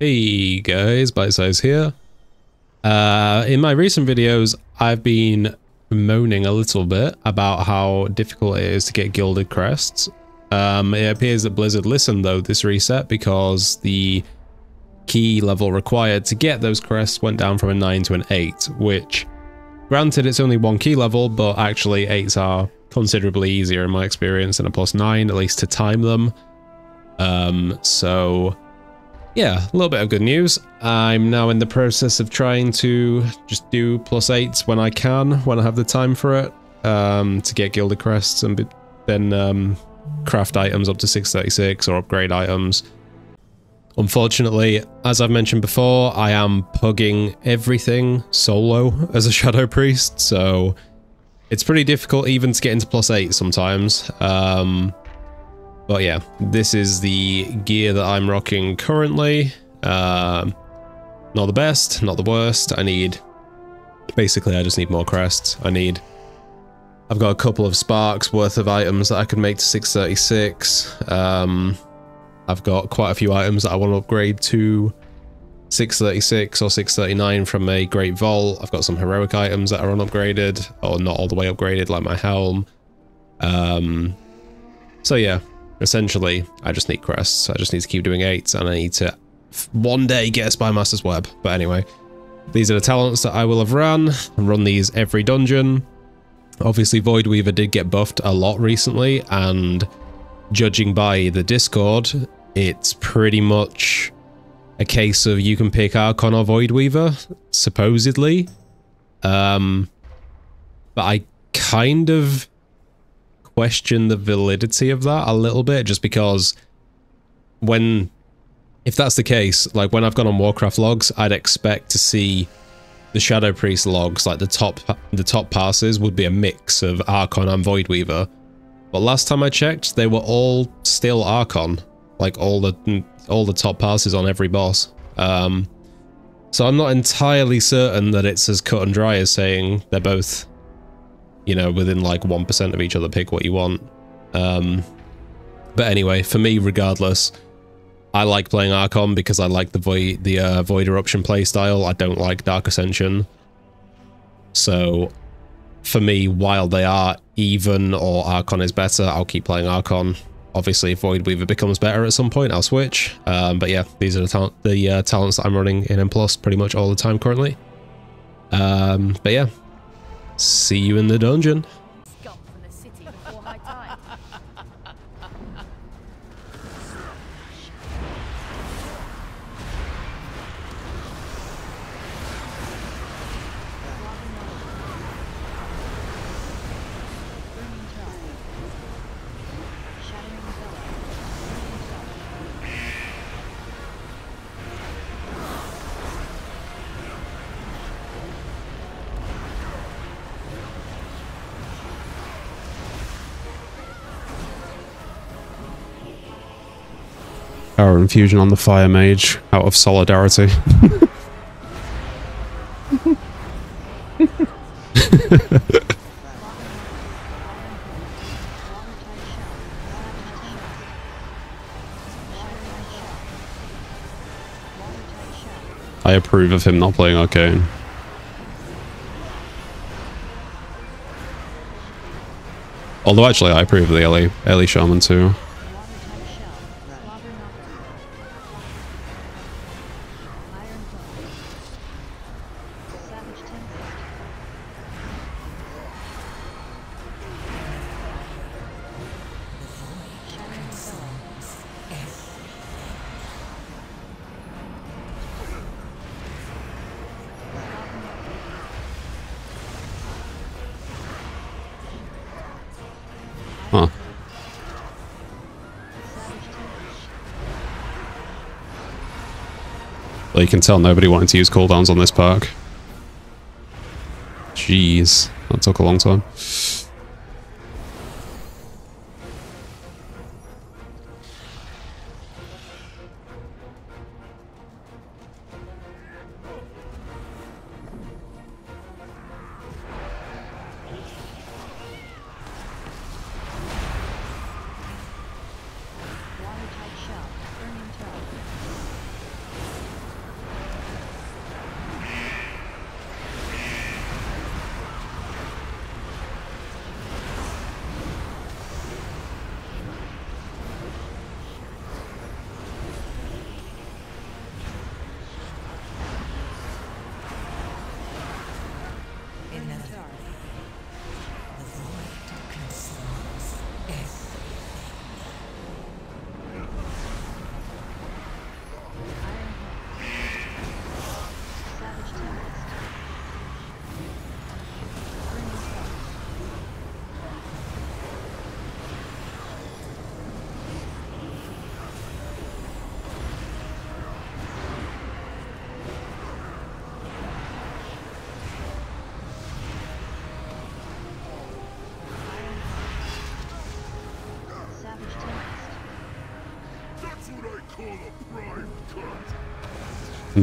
Hey guys, Bite Size here. Uh, in my recent videos, I've been moaning a little bit about how difficult it is to get gilded crests. Um, it appears that Blizzard listened though this reset because the key level required to get those crests went down from a 9 to an 8, which granted it's only one key level, but actually 8s are considerably easier in my experience than a plus 9, at least to time them. Um, so yeah, a little bit of good news. I'm now in the process of trying to just do plus eights when I can, when I have the time for it, um, to get Gilded Crests and then um, craft items up to 636 or upgrade items. Unfortunately, as I've mentioned before, I am pugging everything solo as a Shadow Priest, so it's pretty difficult even to get into plus 8 sometimes. Um, but yeah, this is the gear that I'm rocking currently. Um, not the best, not the worst. I need, basically I just need more crests. I need, I've got a couple of sparks worth of items that I can make to 636. Um, I've got quite a few items that I want to upgrade to 636 or 639 from a Great Vault. I've got some heroic items that are unupgraded or not all the way upgraded like my helm. Um, so yeah, Essentially, I just need crests. I just need to keep doing eights, and I need to one day get a Spy Master's Web. But anyway, these are the talents that I will have run. Run these every dungeon. Obviously, Voidweaver did get buffed a lot recently, and judging by the Discord, it's pretty much a case of you can pick Archon or Voidweaver, supposedly. Um, but I kind of question the validity of that a little bit, just because when, if that's the case, like when I've gone on Warcraft logs, I'd expect to see the Shadow Priest logs, like the top the top passes would be a mix of Archon and Voidweaver. But last time I checked, they were all still Archon, like all the all the top passes on every boss. Um, so I'm not entirely certain that it's as cut and dry as saying they're both you know, within like 1% of each other, pick what you want. Um, but anyway, for me, regardless, I like playing Archon because I like the Void, the uh, Void Eruption playstyle. I don't like Dark Ascension. So, for me, while they are even or Archon is better, I'll keep playing Archon. Obviously, if Void Weaver becomes better at some point, I'll switch. Um, but yeah, these are the, ta the uh, talents that I'm running in M pretty much all the time currently. Um, but yeah, See you in the dungeon. Power infusion on the fire mage out of solidarity. I approve of him not playing Arcane. Although actually I approve of the Ele, Ele Shaman too. You can tell nobody wanted to use cooldowns on this perk. Jeez, that took a long time.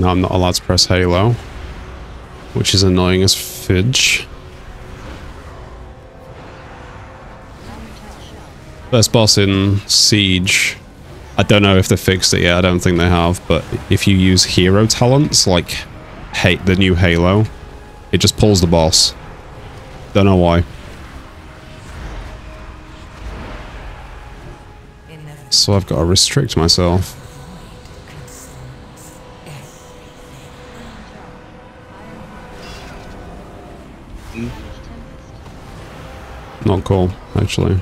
No, I'm not allowed to press Halo. Which is annoying as fidge. First boss in Siege. I don't know if they fixed it yet. I don't think they have. But if you use hero talents, like hate the new Halo, it just pulls the boss. Don't know why. So I've got to restrict myself. Not cool, actually.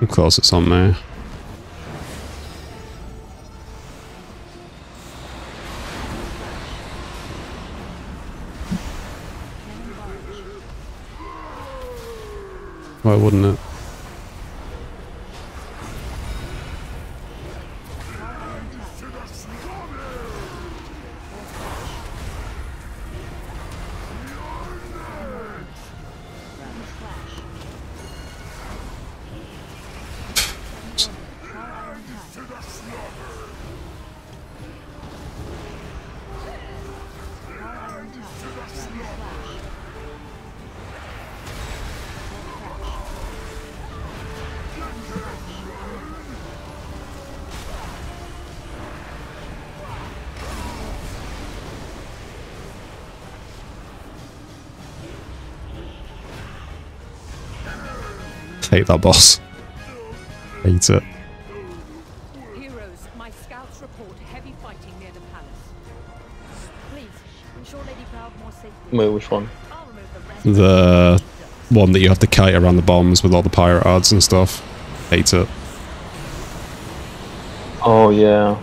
Of course it's on. Cannon Why wouldn't it? Hate that boss. Hate it. Heroes, my scouts report heavy fighting near the palace. Please, ensure Lady Proudmoore safety. Wait, which one? The. The one that you have to kite around the bombs with all the pirate odds and stuff. Hate it. Oh yeah.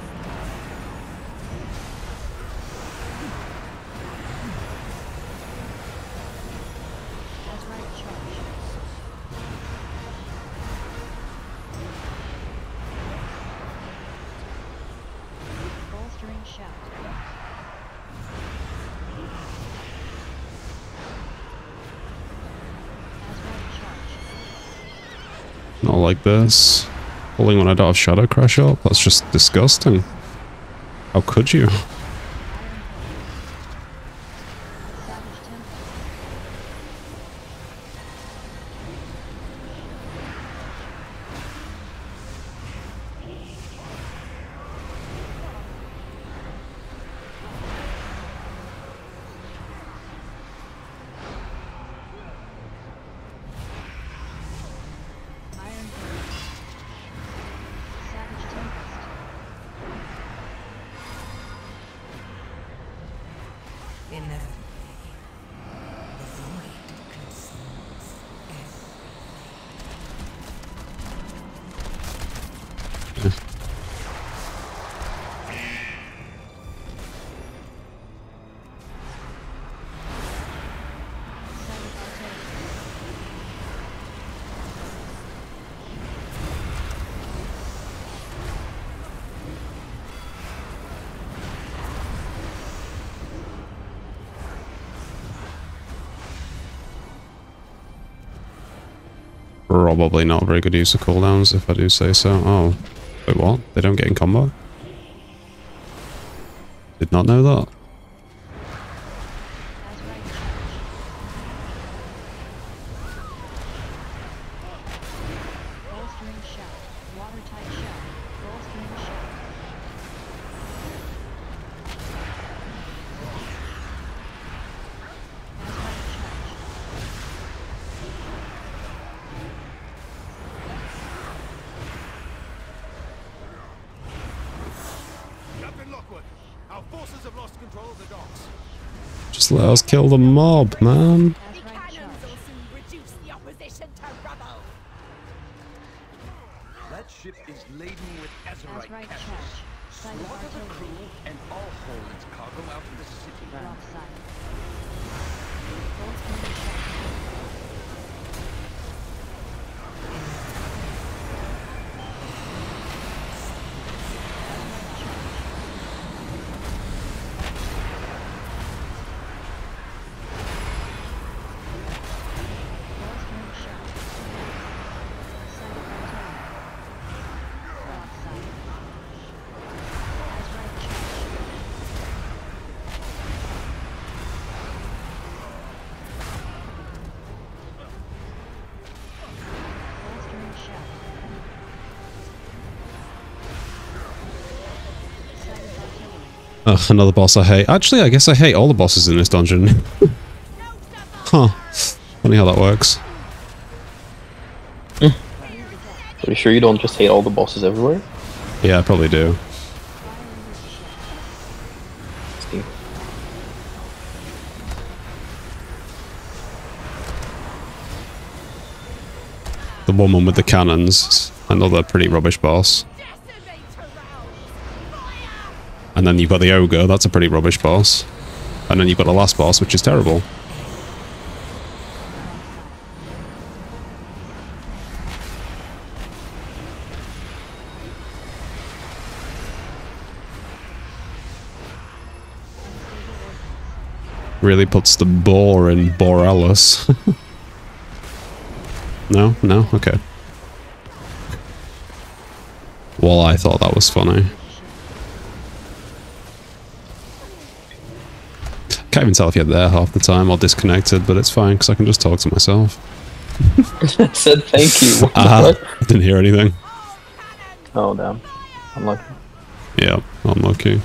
Not like this. Pulling when I don't have Shadow Crash up? That's just disgusting. How could you? Savage Probably not a very good use of cooldowns, if I do say so. Oh. Wait, what? They don't get in combo? Did not know that. Let us kill the mob, man. Ugh, another boss I hate. Actually, I guess I hate all the bosses in this dungeon. huh. Funny how that works. Hmm. Are you sure you don't just hate all the bosses everywhere? Yeah, I probably do. The woman with the cannons. Another pretty rubbish boss. And then you've got the ogre. That's a pretty rubbish boss. And then you've got the last boss, which is terrible. Really puts the boar in Boralus. no? No? Okay. Well, I thought that was funny. Can't even tell if you're there half the time or disconnected, but it's fine because I can just talk to myself. I said thank you. The Ah, didn't hear anything. Oh damn. I'm lucky. Yeah, unlucky.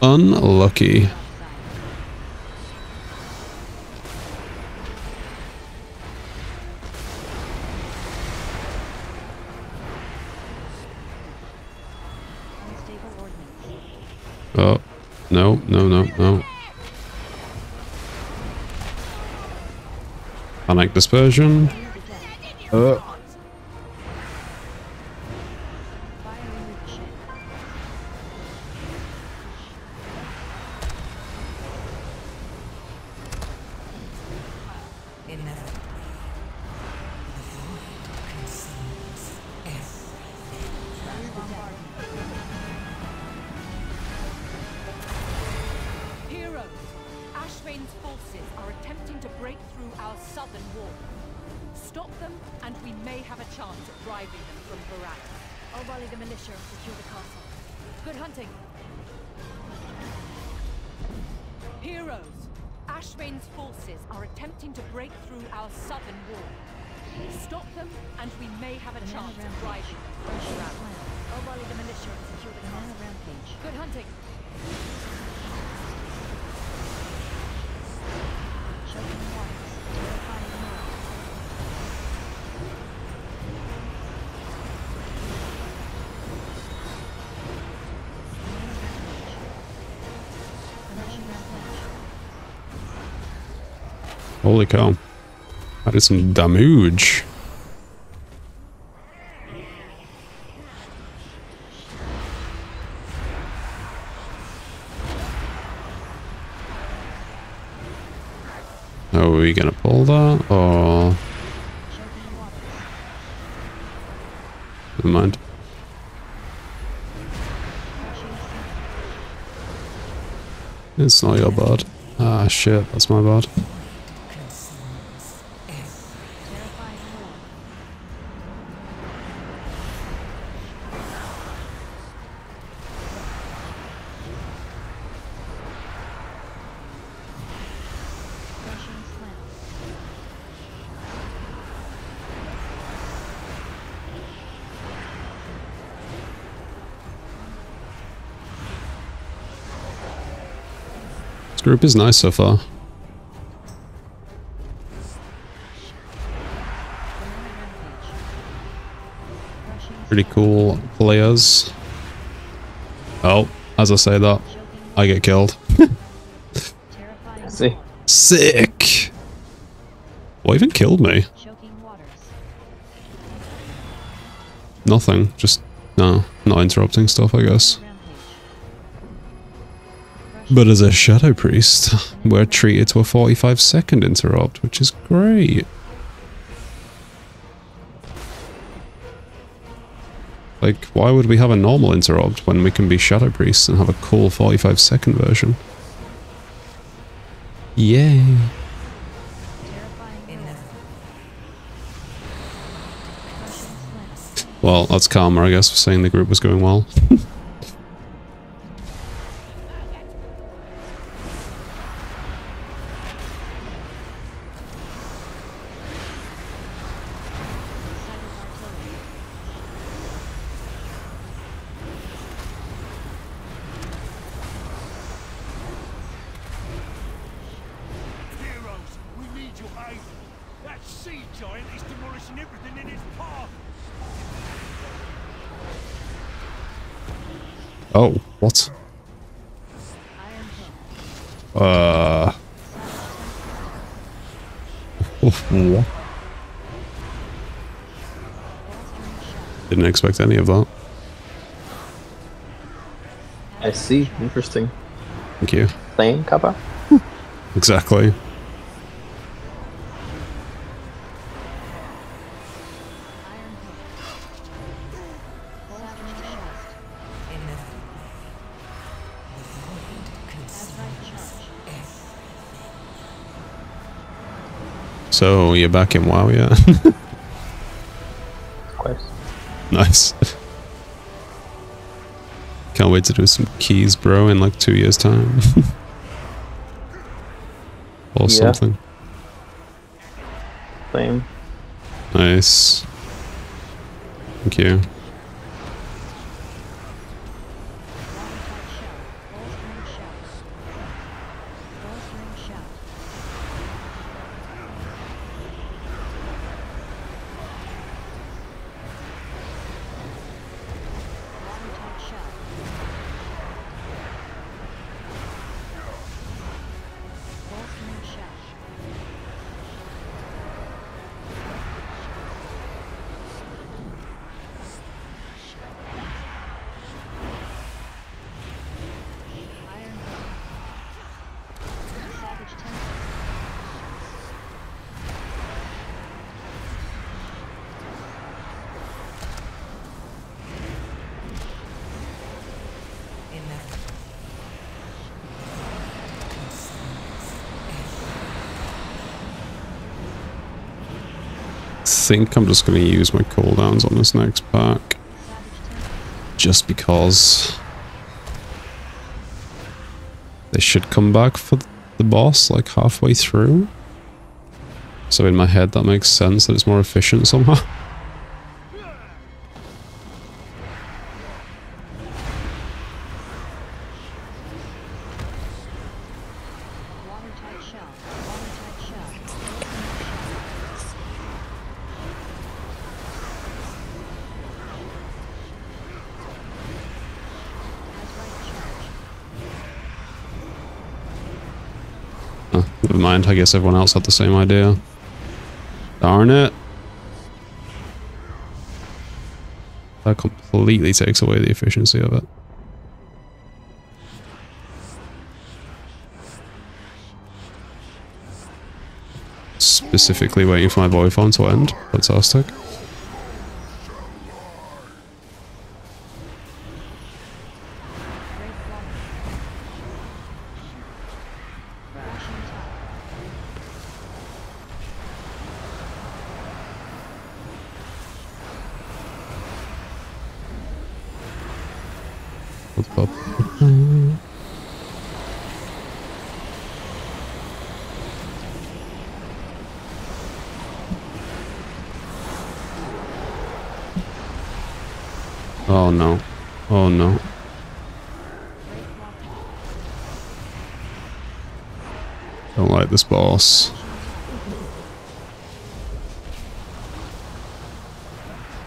Unlucky. Oh, no, no, no, no. Panic dispersion. Clear southern wall. Stop them, and we may have a chance at driving them from Barak. I'll rally the militia and secure the castle. Good hunting! Heroes! Ashvane's forces are attempting to break through our southern wall. Stop them, and we may have a Banana chance rampage. driving them from Barak. I'll rally the militia and secure the Banana castle. rampage. Good hunting! Holy cow. That did some damage. Are we gonna pull that or never mind? It's not your bad. Ah shit, that's my bad. Group is nice so far. Banana rampage. Rushing Pretty cool players. Oh, as I say that, I get killed. See, Sick. What even killed me? Nothing. Just, no, not interrupting stuff, I guess. But as a Shadow Priest, we're treated to a 45 second interrupt, which is great. Like, why would we have a normal interrupt when we can be Shadow Priests and have a cool 45 second version? Yay. Well, that's karma, I guess, for saying the group was going well. sea giant is demolishing everything in its path. Oh, what? Uh. Oof, what? Bolstering shot. Didn't expect any of that. I see. Interesting. Thank you. Same, Kappa? Exactly. So, you're back in WoW, yeah? Of course. nice. Can't wait to do some keys, bro, in like two years' time. or Yeah. something. Same. Nice. Thank you. Think I'm just going to use my cooldowns on this next pack. Just because they should come back for the boss like halfway through. So in my head that makes sense that it's more efficient somehow. never mind, I guess everyone else had the same idea. Darn it. That completely takes away the efficiency of it. Specifically waiting for my void form to end. Fantastic. Oh no. Oh no. Don't like this boss.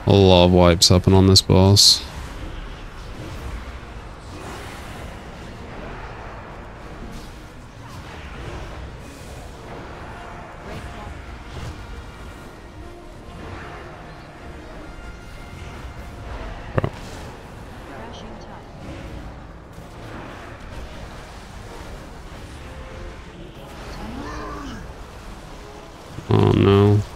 A lot of wipes happen on this boss. Oh no.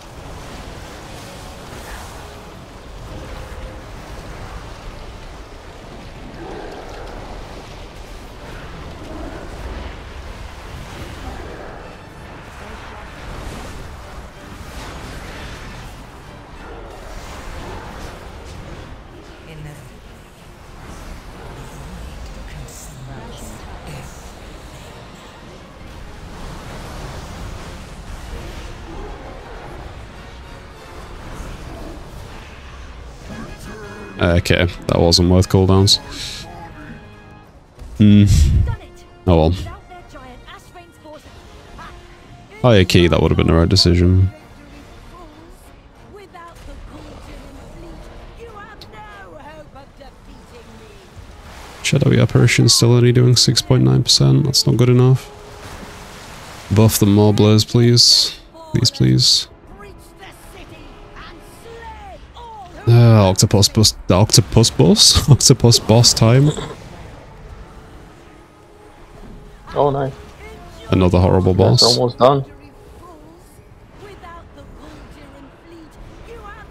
Okay, that wasn't worth cooldowns. Hmm. Oh well. Higher key, that would have been the right decision. Shadowy apparition still only doing 6.9%. That's not good enough. Buff the mobblers, please. Please, please. Uh, octopus boss, The octopus bus? octopus boss time. Oh, nice. Another horrible That's boss. almost done. fools! Without the Kul Tiran fleet, you have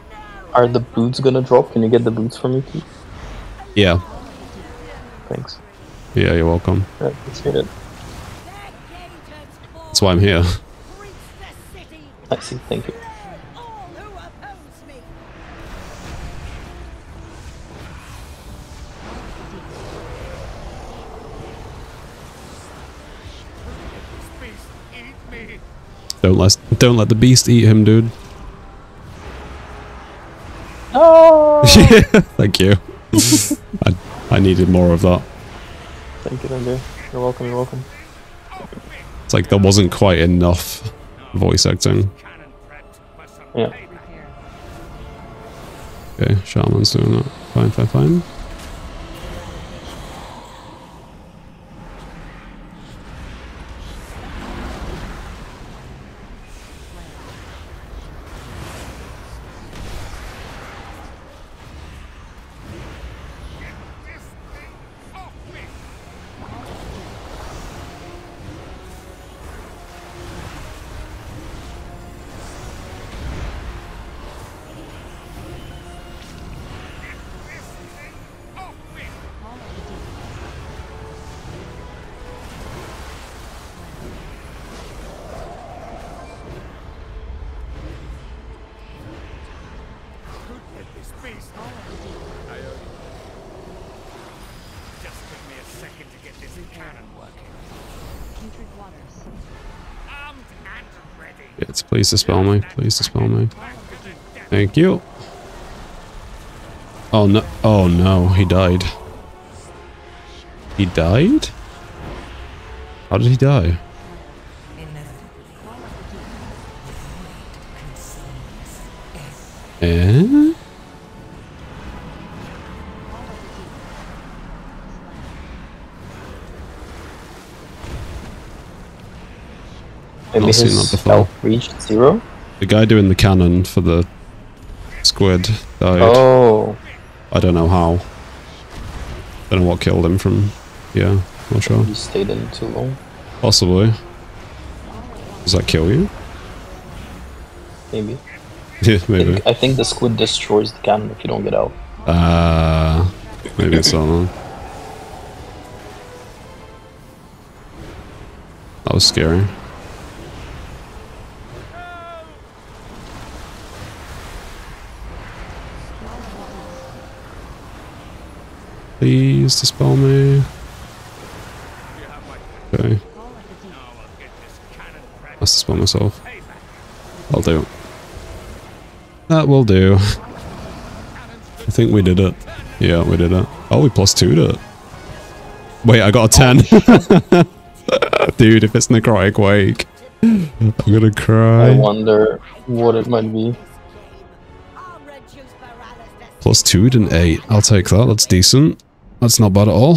no Are the boots gonna drop? Can you get the boots for me, please? Yeah. Thanks. Yeah, you're welcome. Yeah, appreciate it. That's why I'm here. Breach the city I see. Thank you. Don't let don't let the beast eat him, dude. Oh! No. Thank you. I I needed more of that. Thank you, Andrew. You're welcome. You're welcome. It's like there wasn't quite enough voice acting. Cannon prepped for some Yeah. Okay, Shaman's doing that. Fine, fine, fine. Please dispel me. Please dispel me. Thank you. Oh no. Oh no, he died. He died? How did he die? Eh? Maybe I've seen that before. reached zero. The guy doing the cannon for the squid died. Oh, I don't know how. Don't know what killed him from. Yeah, not sure. he stayed in too long. Possibly. Does that kill you? Maybe. Yeah, I maybe. think, I think the squid destroys the cannon if you don't get out. Uh, maybe it's one. That was scary. Please dispel me. Okay, Now I'll get this cannon prepped. let's dispel myself. I'll do. That will do. I think we did it. Yeah, we did it. Oh, we plus two it. Wait, I got a 10. Dude, if it's Necrotic Wake, I'm gonna cry. I wonder what it might be. Plus two and eight. I'll take that. That's decent. That's not bad at all.